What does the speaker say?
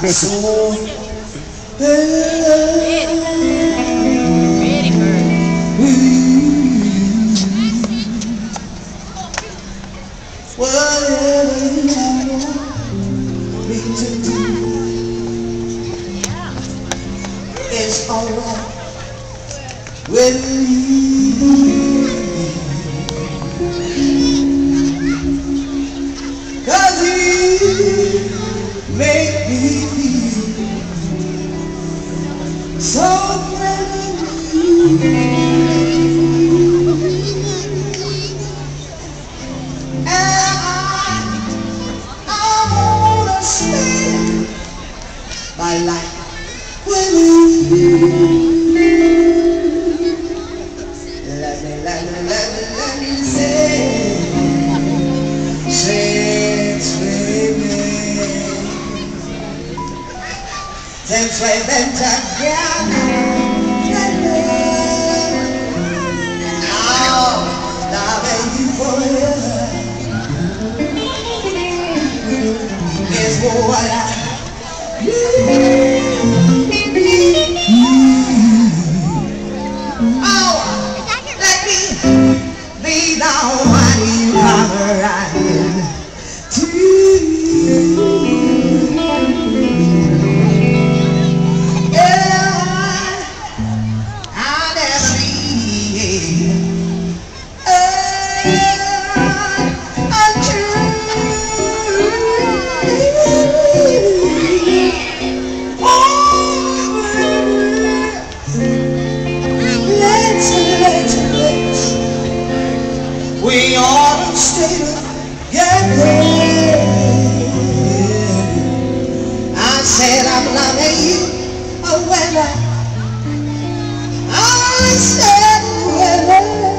so Pretty bird. Whatever you want me to is alright with me. Make me feel so And I, I wanna spend my life with you. Let me, let me, let me, let me say, say Then sway bent again. Now, loving you forever is what I said I'm not a you a winner. I said winner.